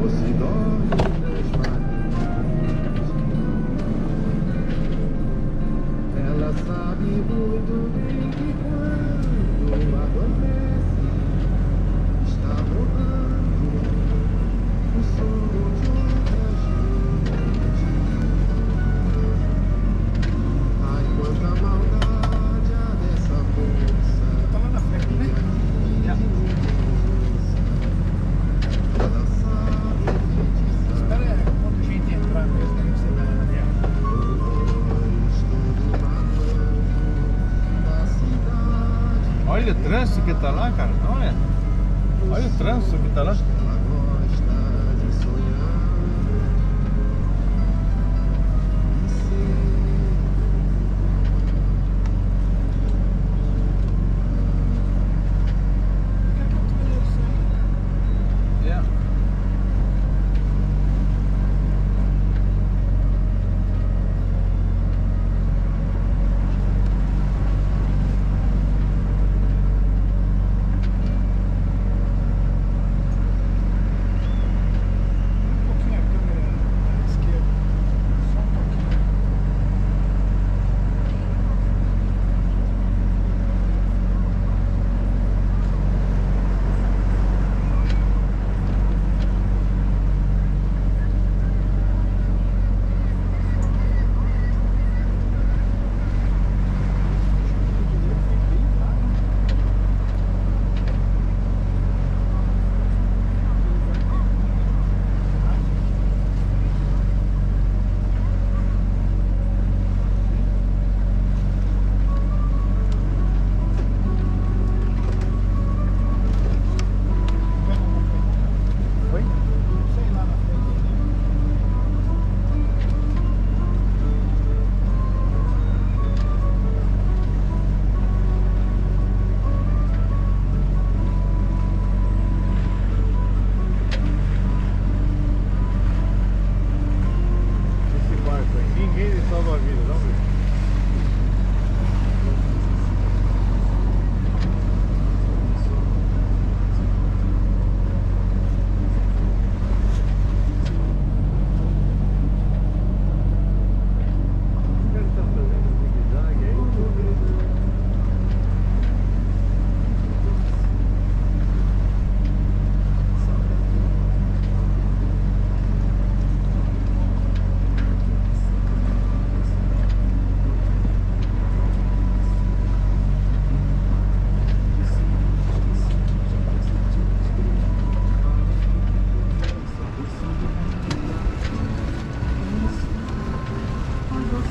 Você dorme Olha o trânsito que tá lá, cara. Olha. Olha o trânsito que tá lá.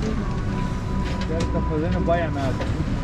O cara tá fazendo baianada.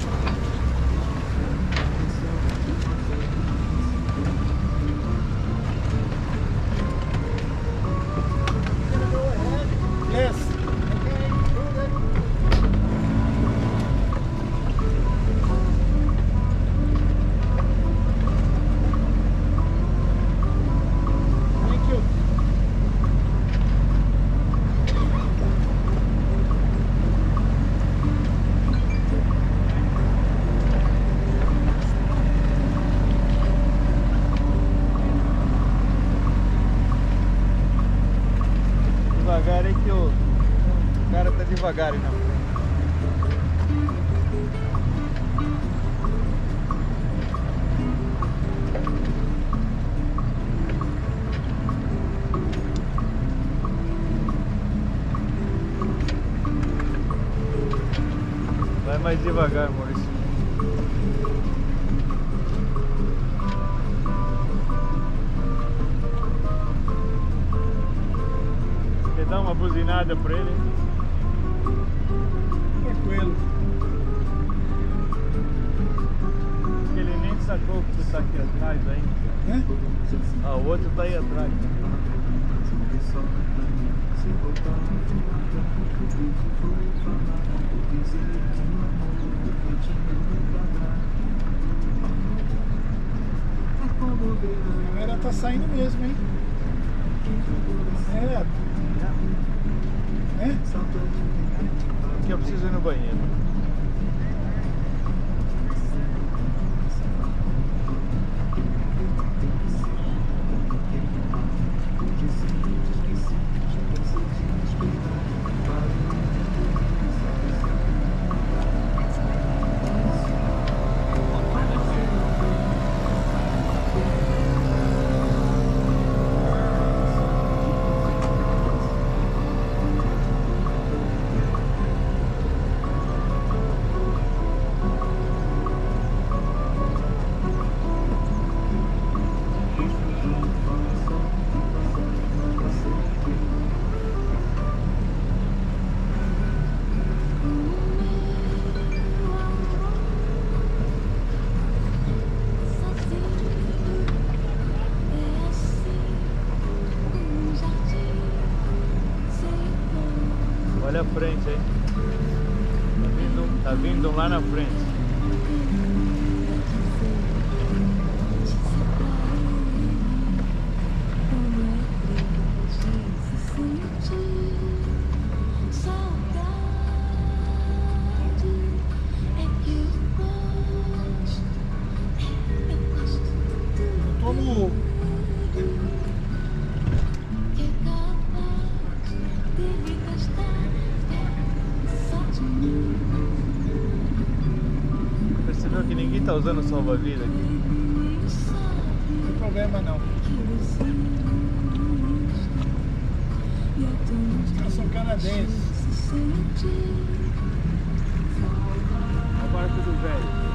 Devagar aí. Vai mais devagar, Maurício. Quer dar uma buzinada pra ele? Aqui atrás ainda. Né? Ah, o outro tá aí atrás. A galera tá saindo mesmo, hein? É. É? Aqui eu preciso ir no banheiro. Frente. Tá vindo, tá vindo lá na frente. Percebeu que ninguém tá usando salva-vida aqui? Não tem problema não. Os caras são canadenses. O barco do velho.